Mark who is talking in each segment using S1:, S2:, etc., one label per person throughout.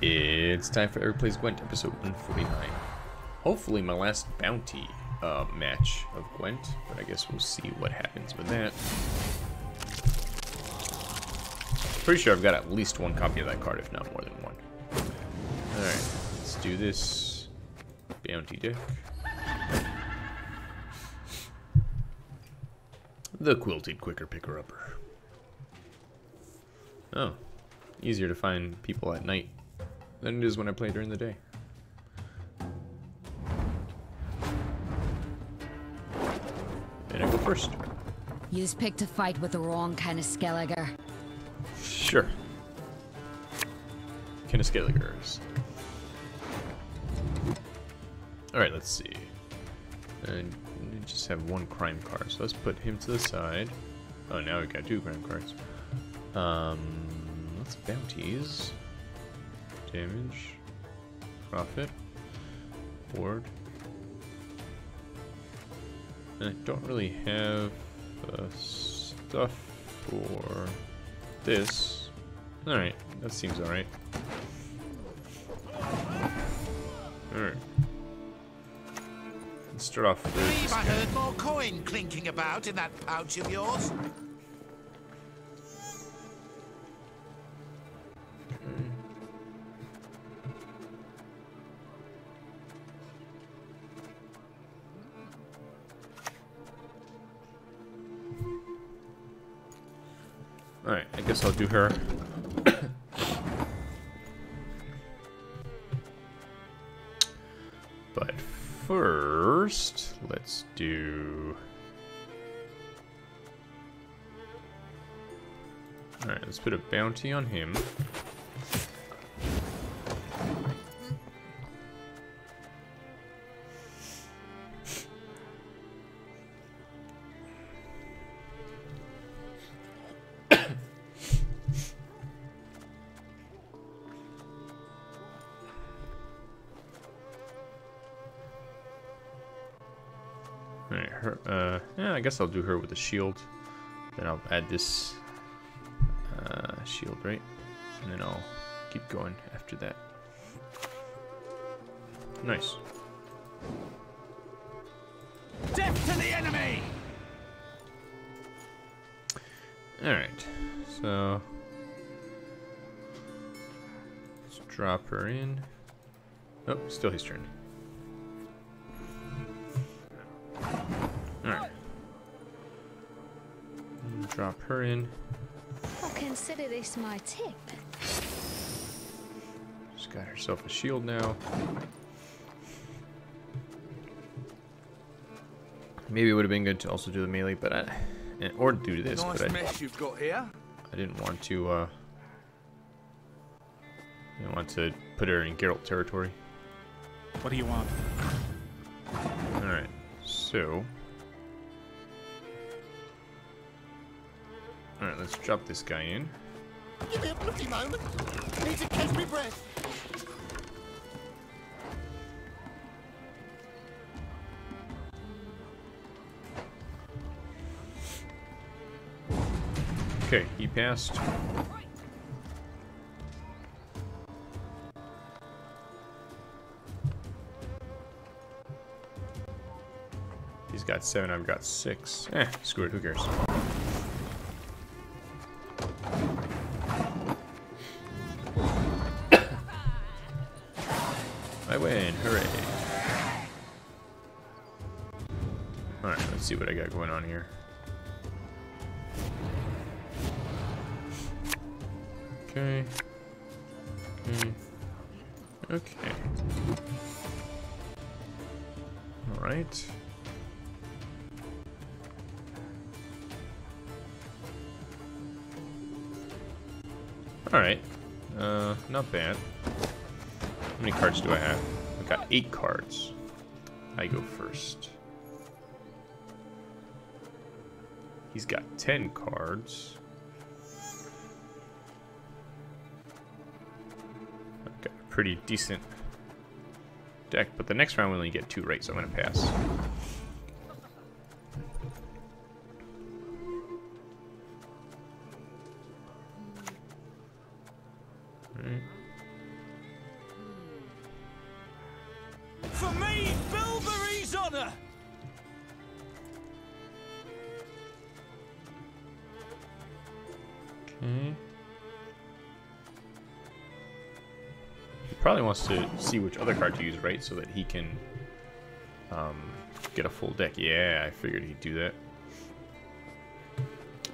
S1: It's time for Eric Plays Gwent, episode 149. Hopefully my last bounty uh, match of Gwent, but I guess we'll see what happens with that. Pretty sure I've got at least one copy of that card, if not more than one. Alright, let's do this. Bounty deck. The Quilted Quicker Picker-Upper. Oh, easier to find people at night than it is when I play during the day. And I go first.
S2: You just picked a fight with the wrong kind of Skelliger.
S1: Sure. Kind of Skelligers. Alright, let's see. And just have one crime card, so let's put him to the side. Oh, now we got two crime cards. Um, let's bounties. Damage. Profit. Board. And I don't really have uh, stuff for this. Alright, that seems alright. Alright. Let's start off with
S3: Believe
S1: this
S3: I heard more coin clinking about in that pouch of yours.
S1: I'll do her. but first, let's do... Alright, let's put a bounty on him. Guess I'll do her with a shield. Then I'll add this uh, shield, right? And then I'll keep going after that. Nice.
S3: Death to the enemy!
S1: Alright, so let's drop her in. Oh, still his turn. Drop her in.
S4: I'll consider this my tip.
S1: She's got herself a shield now. Maybe it would have been good to also do the melee, but I, eh, or do this,
S3: Nice
S1: but I,
S3: mess you've got here.
S1: I didn't want to. Uh, I didn't want to put her in Geralt territory.
S5: What do you want?
S1: All right, so. All right, let's drop this guy in.
S6: Give me a bloody moment. Need to catch me breath.
S1: Okay, he passed. He's got seven, I've got six. Eh, screw it, who cares? Going on here. Okay. Okay. Okay. All right. All right. Uh, not bad. How many cards do I have? I've got eight cards. I go He's got ten cards. I've got a pretty decent deck, but the next round we only get two right, so I'm gonna pass. Wants to see which other card to use, right? So that he can um, get a full deck. Yeah, I figured he'd do that.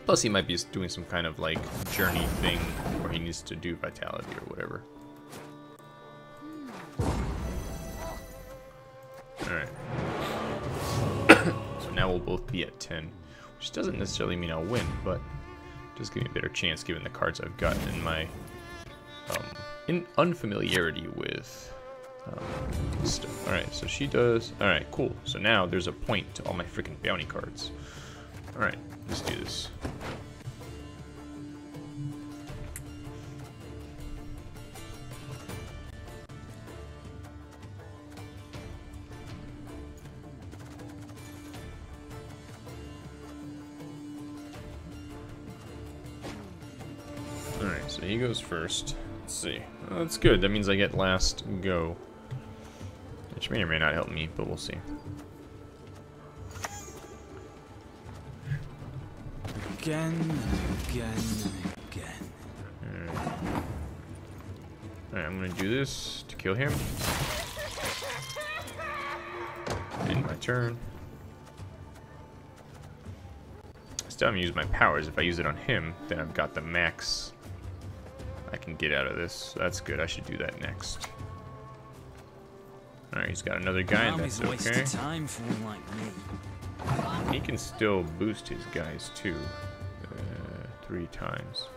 S1: Plus, he might be doing some kind of like journey thing where he needs to do vitality or whatever. Alright. so now we'll both be at 10, which doesn't necessarily mean I'll win, but just give me a better chance given the cards I've gotten in my um, in unfamiliarity with um, stuff. Alright, so she does. Alright, cool. So now there's a point to all my freaking bounty cards. Alright, let's do this. Alright, so he goes first. Let's see. Oh, that's good. That means I get last go. Which may or may not help me, but we'll see.
S5: Again and again and again.
S1: Alright. Alright, I'm gonna do this to kill him. End my turn. I Still haven't used my powers. If I use it on him, then I've got the max can get out of this. That's good. I should do that next. Alright, he's got another guy, and that's okay.
S5: time for like me.
S1: He can still boost his guys too. Uh, three times.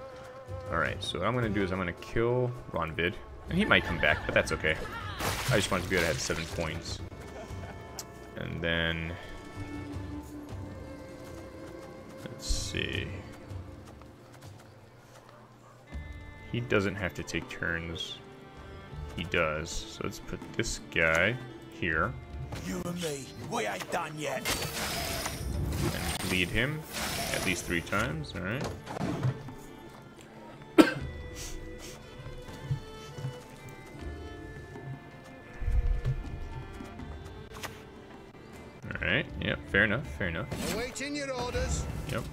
S1: Alright, so what I'm gonna do is I'm gonna kill Ronvid. And he might come back, but that's okay. I just wanted to be able to have seven points. And then let's see. He doesn't have to take turns. He does. So let's put this guy here
S3: You and me, we ain't done yet.
S1: and lead him at least three times. All right. All right. Yep. Fair enough. Fair enough.
S6: Awaiting your orders.
S1: Yep.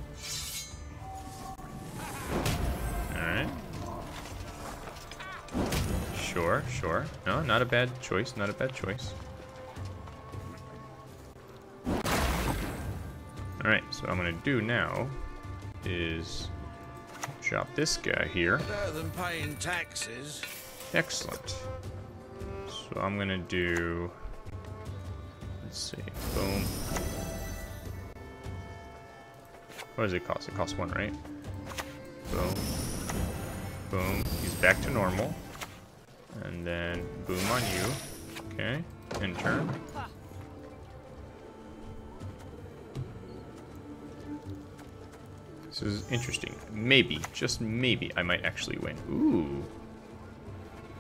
S1: Sure. Sure. No, not a bad choice. Not a bad choice. Alright, so what I'm gonna do now is drop this guy here.
S3: Better than paying taxes.
S1: Excellent. So I'm gonna do. Let's see. Boom. What does it cost? It costs one, right? Boom. Boom. He's back to normal. And then boom on you. Okay. In turn. This is interesting. Maybe, just maybe, I might actually win. Ooh.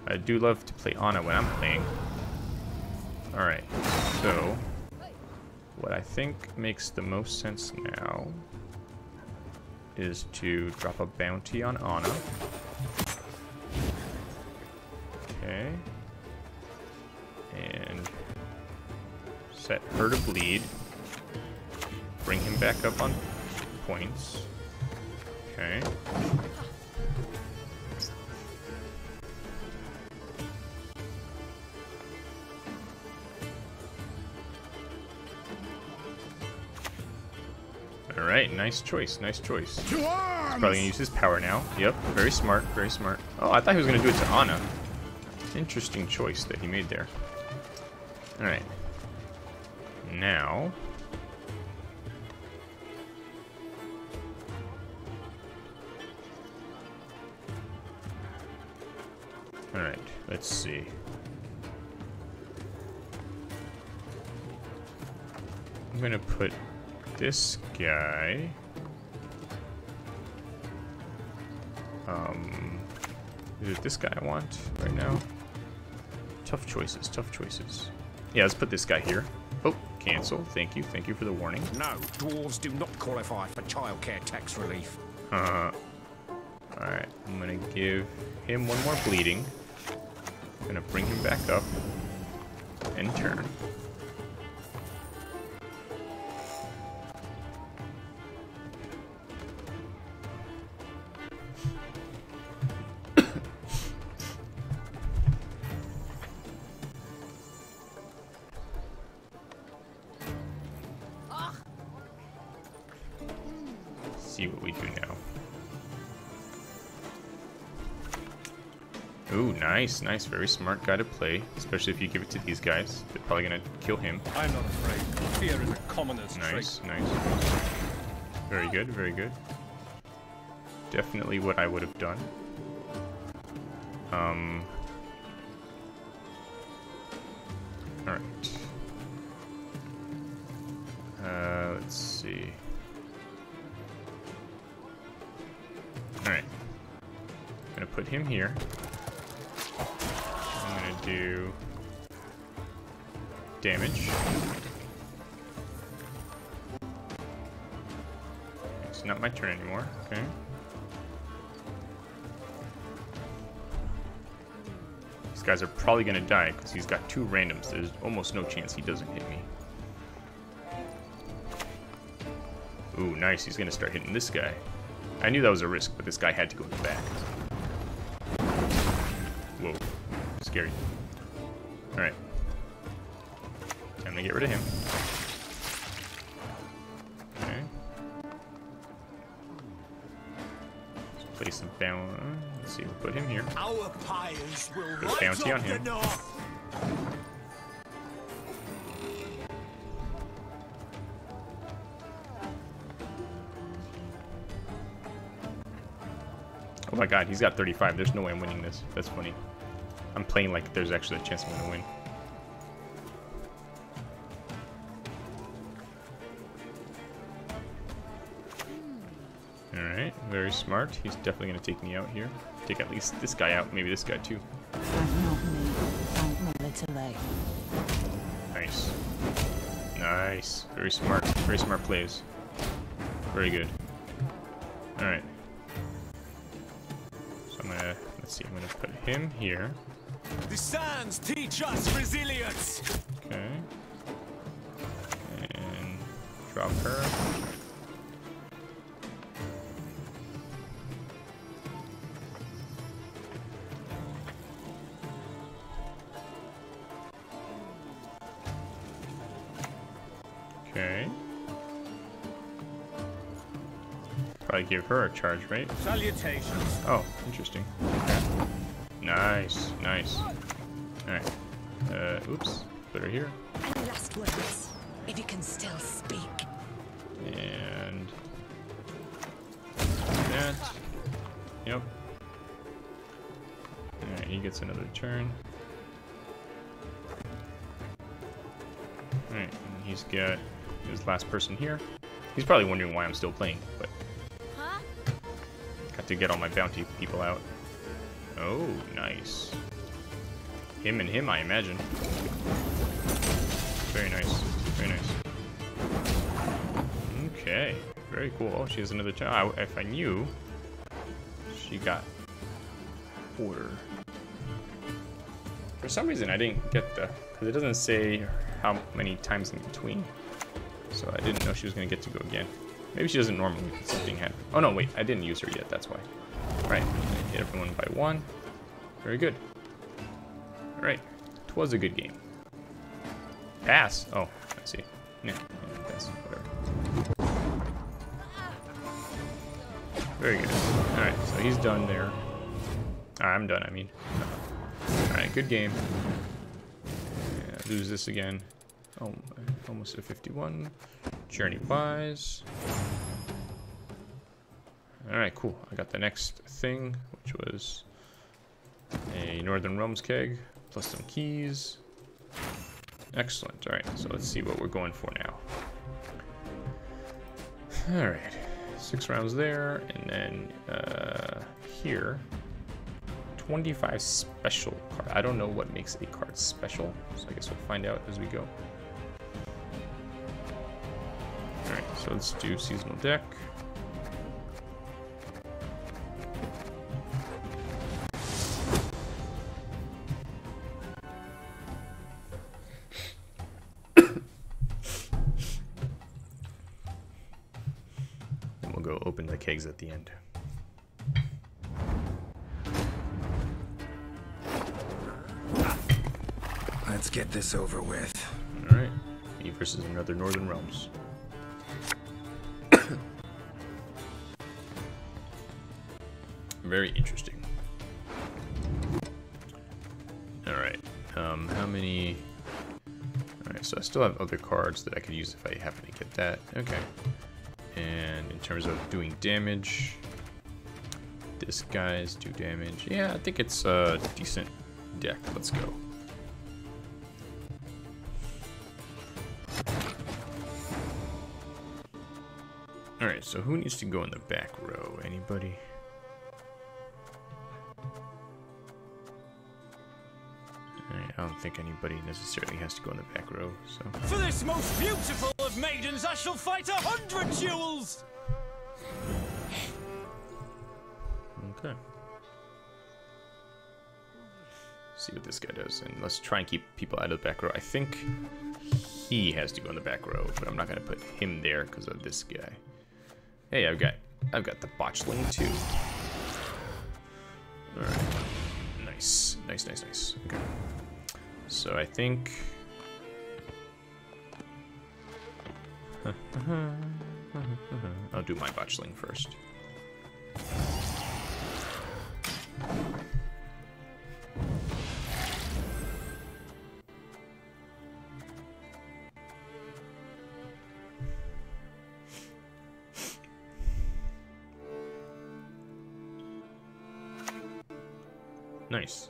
S1: I do love to play Ana when I'm playing. Alright, so... What I think makes the most sense now is to drop a bounty on Ana. Okay. And set her to bleed. Bring him back up on points. Okay. Alright, nice choice, nice choice.
S6: Arms!
S1: Probably gonna use his power now. Yep, very smart, very smart. Oh, I thought he was gonna do it to Ana. Interesting choice that he made there. Alright. Now... Alright, let's see. I'm gonna put this guy... Um, is it this guy I want right now? Tough choices, tough choices. Yeah, let's put this guy here. Oh, cancel. Thank you, thank you for the warning.
S7: No, dwarves do not qualify for childcare tax relief.
S1: Uh, Alright, I'm gonna give him one more bleeding. Gonna bring him back up. And turn. See what we do now. Ooh, nice, nice. Very smart guy to play, especially if you give it to these guys. They're probably gonna kill him.
S8: I'm not afraid. Fear is a commoner's
S1: Nice,
S8: trait.
S1: nice. Very good, very good. Definitely what I would have done. Um. Not my turn anymore. Okay. These guys are probably gonna die because he's got two randoms. There's almost no chance he doesn't hit me. Ooh, nice. He's gonna start hitting this guy. I knew that was a risk, but this guy had to go in the back. Whoa. Scary. Alright. Time to get rid of him. Place some bounty. Let's see, we'll put him here.
S3: Our pyres will
S1: Put a bounty on him. Oh my god, he's got 35. There's no way I'm winning this. That's funny. I'm playing like there's actually a chance I'm gonna win. Alright, very smart. He's definitely gonna take me out here. Take at least this guy out, maybe this guy too.
S2: Not me. Don't militarily.
S1: Nice. Nice. Very smart. Very smart plays. Very good. Alright. So I'm gonna, let's see, I'm gonna put him here.
S3: The sands teach us resilience.
S1: Okay. And drop her. Her a charge, right?
S8: Salutations.
S1: Oh, interesting. Okay. Nice, nice. Alright. Uh, oops. Put her here.
S9: Any last words? If you can still speak.
S1: And that. Yep. Alright, he gets another turn. Alright, and he's got his last person here. He's probably wondering why I'm still playing, but got to get all my bounty people out. Oh, nice. Him and him, I imagine. Very nice. Very nice. Okay, very cool. Oh, she has another child. If I knew, she got order. For some reason, I didn't get the because it doesn't say how many times in between. So I didn't know she was gonna get to go again. Maybe she doesn't normally. Something happened. Oh no, wait, I didn't use her yet. That's why. All right, hit everyone by one. Very good. All right, it was a good game. Pass. Oh, I see. Yeah, yeah pass. Whatever. Very good. Alright, so he's done there. Ah, I'm done, I mean. Alright, good game. Yeah, lose this again. Oh, almost a 51. Journey buys. Alright, cool. I got the next thing, which was a Northern Realms keg, plus some keys. Excellent. Alright, so let's see what we're going for now. Alright. Six rounds there, and then uh, here, 25 special card. I don't know what makes a card special, so I guess we'll find out as we go. So let's do seasonal deck. And we'll go open the kegs at the end.
S3: Let's get this over with.
S1: Alright. Me versus another Northern Realms. Very interesting. Alright. Um, how many... Alright, so I still have other cards that I could use if I happen to get that. Okay. And in terms of doing damage... This guy's do damage. Yeah, I think it's a decent deck. Let's go. Alright, so who needs to go in the back row? Anybody? Think anybody necessarily has to go in the back row, so...
S3: For this most beautiful of maidens, I shall fight a hundred duels!
S1: Okay. See what this guy does, and let's try and keep people out of the back row. I think he has to go in the back row, but I'm not gonna put him there because of this guy. Hey, I've got I've got the botchling too. Alright. Nice. Nice, nice, nice. Okay. So I think I'll do my botchling first. Nice.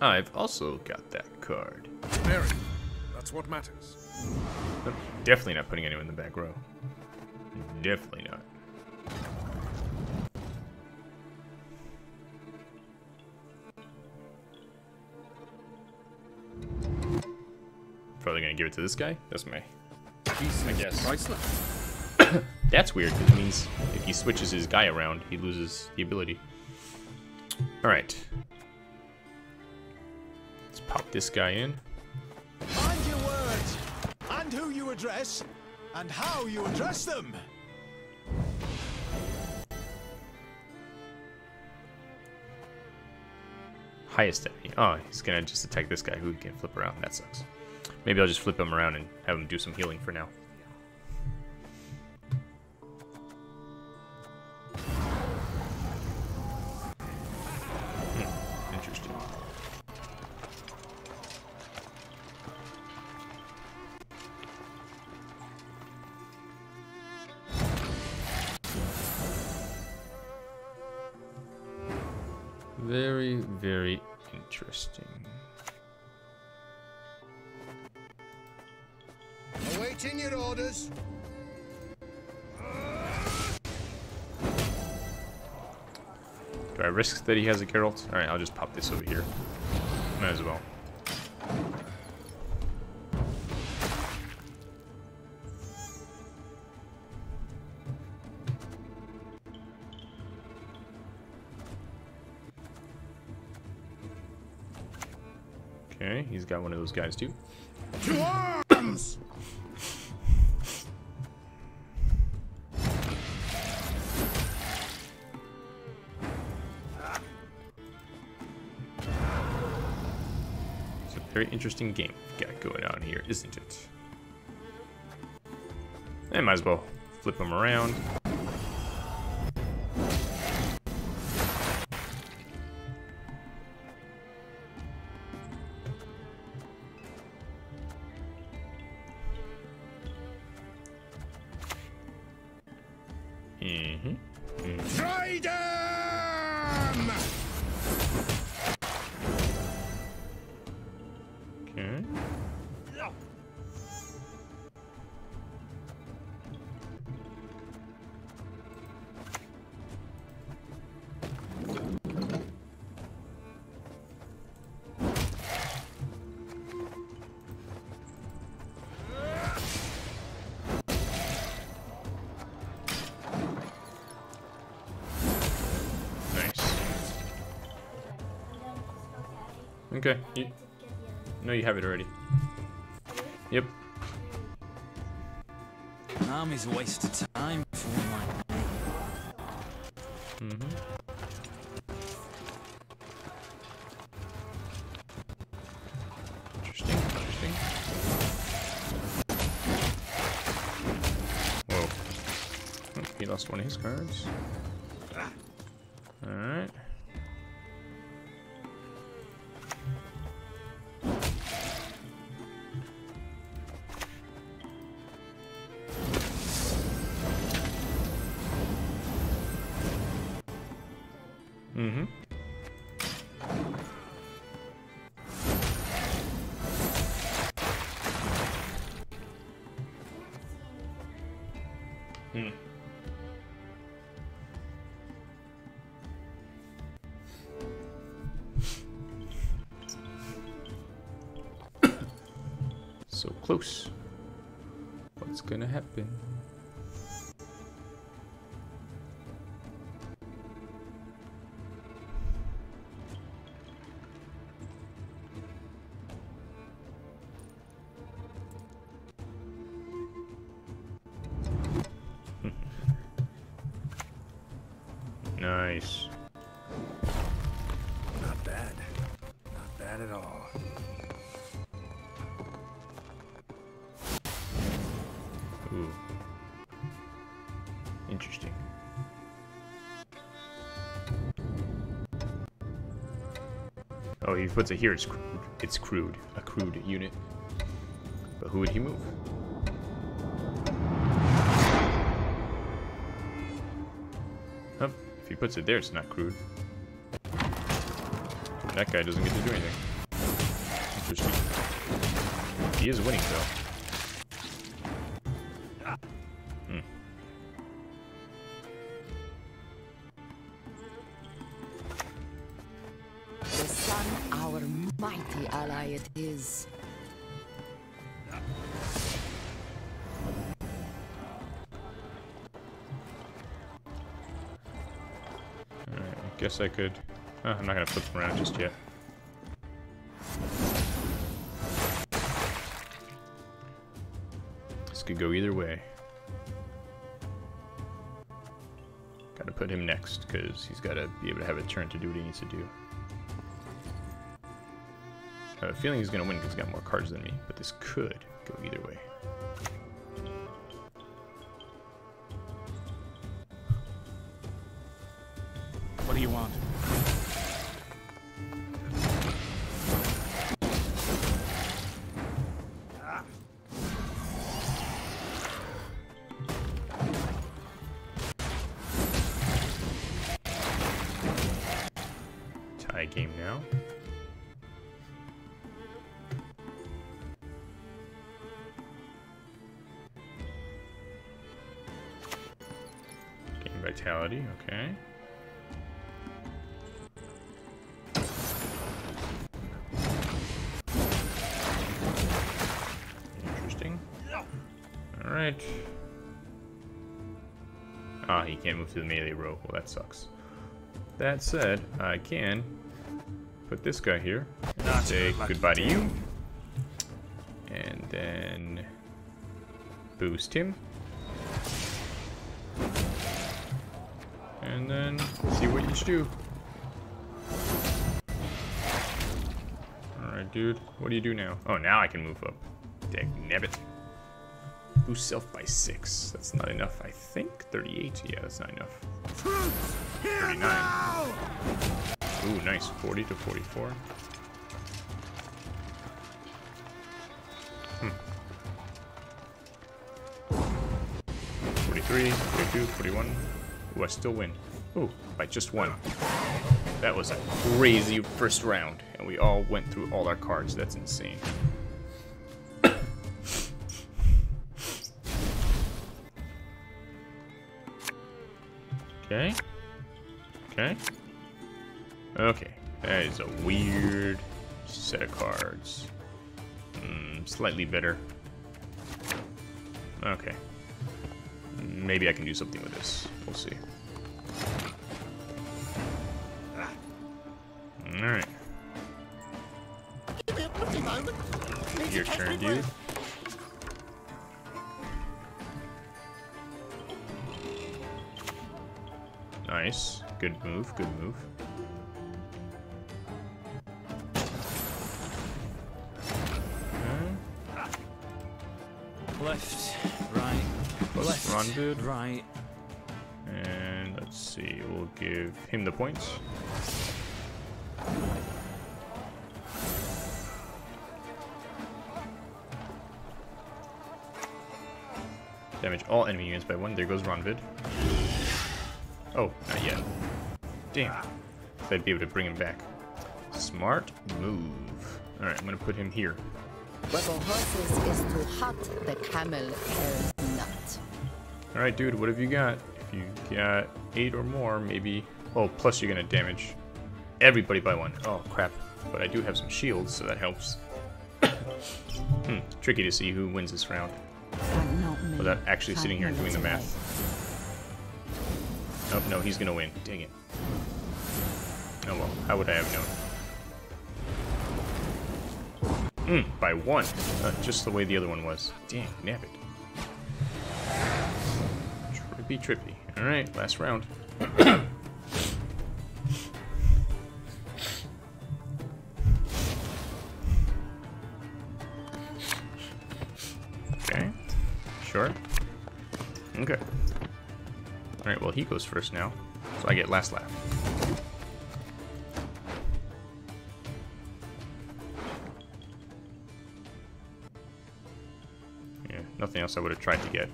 S1: I've also got that card.
S7: Mary, that's what matters.
S1: I'm definitely not putting anyone in the back row. Definitely not. Probably gonna give it to this guy? That's my... I guess. That's weird, because it means if he switches his guy around, he loses the ability. Alright. This guy in.
S3: Mind your words, and who you address, and how you address them.
S1: Highest enemy. Oh, he's gonna just attack this guy who he can flip around. That sucks. Maybe I'll just flip him around and have him do some healing for now. That he has a Geralt? Alright, I'll just pop this over here. Might as well. Okay, he's got one of those guys too. Very interesting game we've got going on here, isn't it? I might as well flip them around. Okay. Nice. Okay. No, you have it already. Yep.
S5: Is a waste of time for like me.
S1: Mm-hmm. Interesting, interesting. Whoa. Oh, he lost one of his cards. Close. What's gonna happen? Nice.
S7: Not bad. Not bad at all.
S1: Oh, he puts it here. It's crude. It's crude. A crude unit. But who would he move? If he puts it there, it's not crude. That guy doesn't get to do anything. Interesting. He is winning, though. Guess I could... uh, I'm not gonna flip them around just yet. This could go either way. Gotta put him next, because he's gotta be able to have a turn to do what he needs to do. I have a feeling he's gonna win because he's got more cards than me, but this could go either way. Vitality, okay. Interesting. Alright. Ah, he can't move to the melee row. Well, that sucks. That said, I can put this guy here. and say goodbye to you. And then boost him. Then see what you do. Alright, dude. What do you do now? Oh, now I can move up. Dag nabbit. Boost self by 6. That's not enough, I think. 38. Yeah, that's not enough. 39. Ooh, nice. 40 to 44. Hmm. 43, 42, 41. Ooh, I still win. Ooh, by just one. That was a crazy first round, and we all went through all our cards. That's insane. Okay. Okay. Okay. That is a weird set of cards. Mm, slightly better. Okay. Maybe I can do something with this. We'll see. Nice. Good move, good move. Okay.
S5: Left, right,
S1: Plus
S5: left,
S1: run, dude.
S5: right.
S1: And let's let's see. We'll give him the points. Damage all enemy units by one. There goes Ronvid. Oh, not yet. Damn. Thought I'd be able to bring him back. Smart move. Alright, I'm gonna put him here.
S9: What for horses is too hot, the camel cares not.
S1: Alright, dude, what have you got? If you got eight or more, maybe... Oh, plus you're gonna damage everybody by one. Oh, crap. But I do have some shields, so that helps. hmm, tricky to see who wins this round.
S2: But not me.
S1: Without actually sitting here and doing the math. Oh, no, he's gonna win. Dang it. Oh well, how would I have known? Hmm, by one. Uh, just the way the other one was. Dang, nab it. Trippy, trippy. Alright, last round. well, he goes first now. So I get last laugh. Yeah, nothing else I would have tried to get.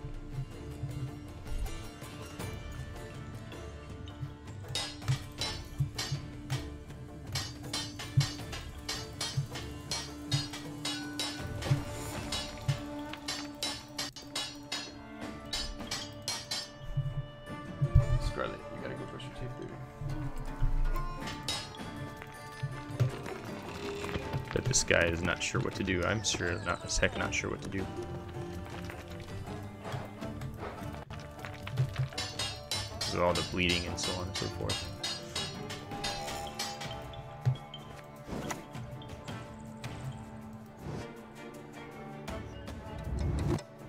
S1: Guy is not sure what to do. I'm sure, not as heck, not sure what to do. Of all the bleeding and so on and so forth.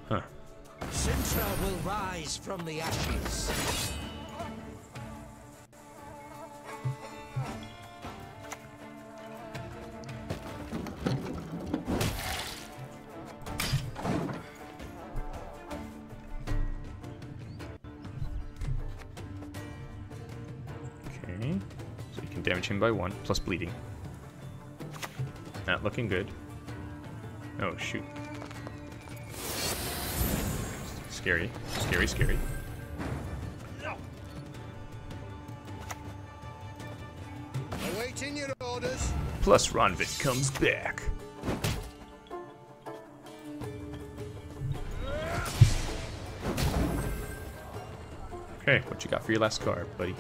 S1: Huh.
S3: Will rise from the ashes.
S1: Okay. So you can damage him by one, plus bleeding. Not looking good. Oh, shoot. Scary. Scary, scary.
S6: Awaiting your orders.
S1: Plus Ronvid comes back. Okay, what you got for your last card, buddy?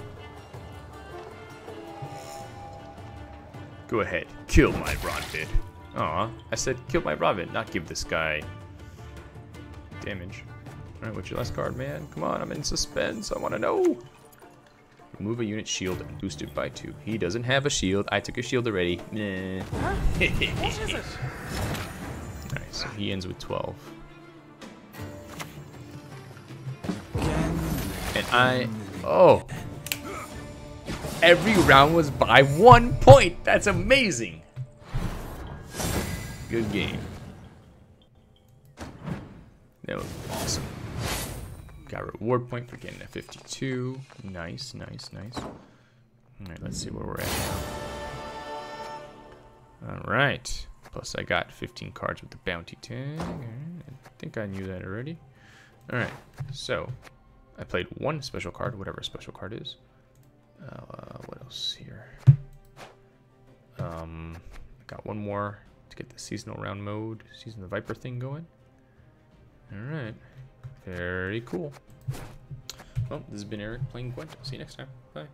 S1: Go ahead, kill my Ronvid. Aw, I said kill my Ronvid, not give this guy damage. Alright, what's your last card, man? Come on, I'm in suspense, I wanna know. Remove a unit shield and boost it by two. He doesn't have a shield. I took a shield already. Nah. what is it? Alright, so he ends with 12. And I... Oh! Every round was by one point! That's amazing! Good game. That was awesome. Got a reward point for getting a 52. Nice, nice, nice. Alright, let's see where we're at now. Alright. Plus I got 15 cards with the bounty tag. I think I knew that already. Alright, so I played one special card, whatever a special card is. Uh, what else here? Um, I got one more to get the seasonal round mode, season the Viper thing going. Alright. Very cool. Well, this has been Eric playing Gwent. See you next time. Bye.